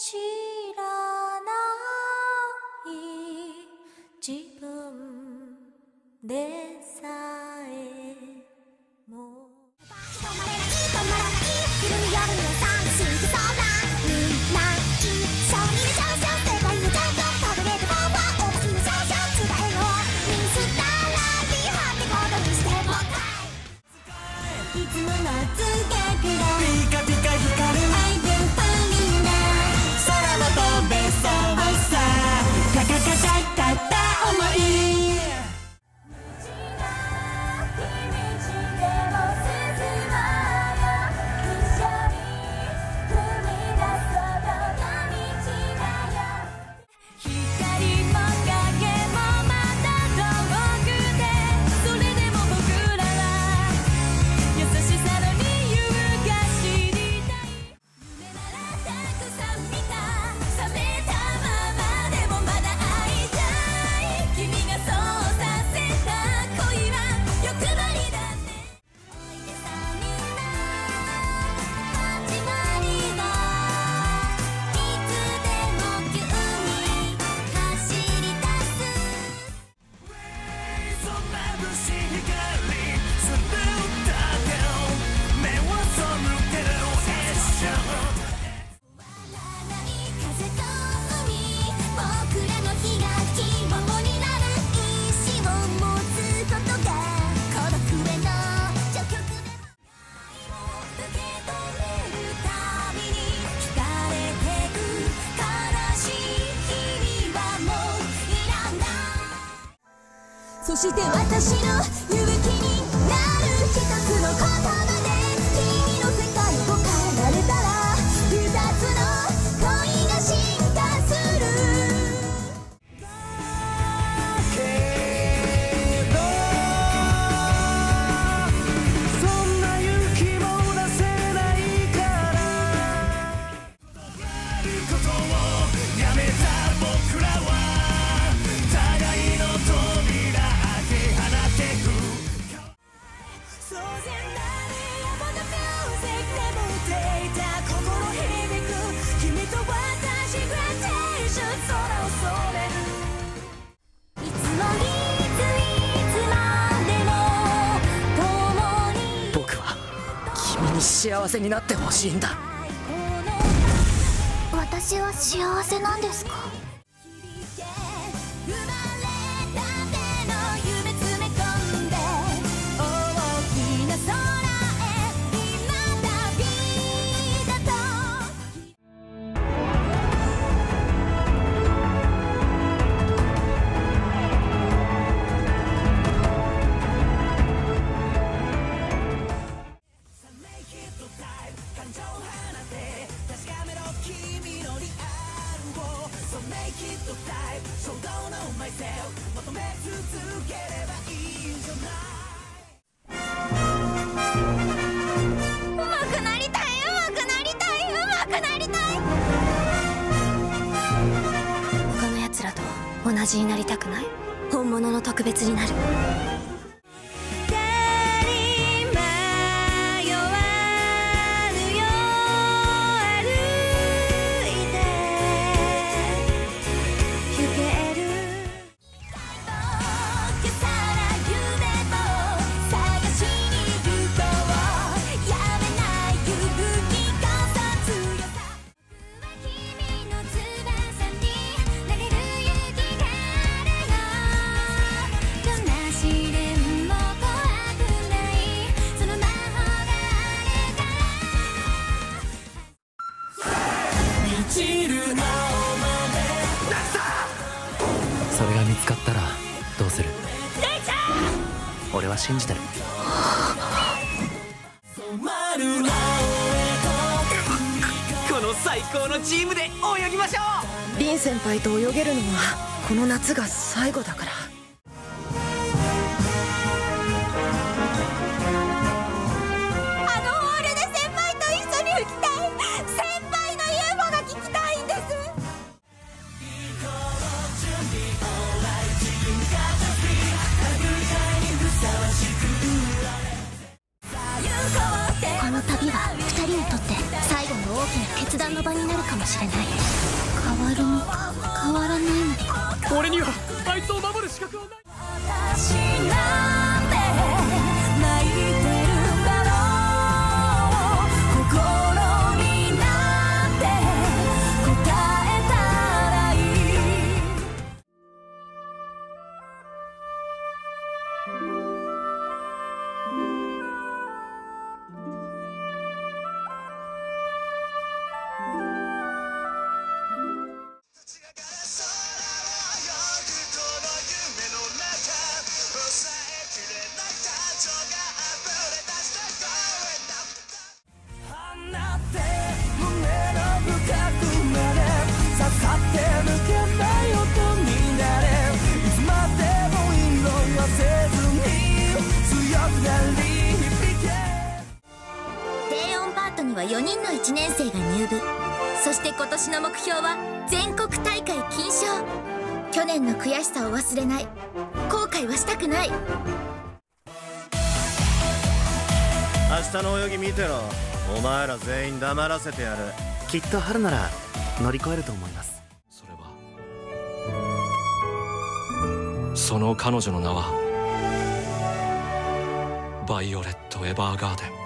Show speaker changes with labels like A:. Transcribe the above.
A: she して私の夢に
B: 幸せになってほしいんだ。
A: 私は幸せなんですか？じになりたくない？本物の特別になる。それが
B: 見つかったらどうする？俺は信じてる。この最高のチームで泳ぎましょう。
C: 凛先輩と泳げるのはこの夏が最後だから。
A: しれない。変わるのか変わらないのか。
B: 俺にはあいつを守る資格はな
A: い。
D: は4人の1年生が入部。そして今年の目標は全国大会金賞。去年の悔しさを忘れない。後悔はしたくない。
E: 明日の泳ぎ見てろ。お前ら全員黙らせてやる。
B: きっと春なら乗り越えると思います。
F: それはその彼女の名はバイオレット・エヴァーガーデン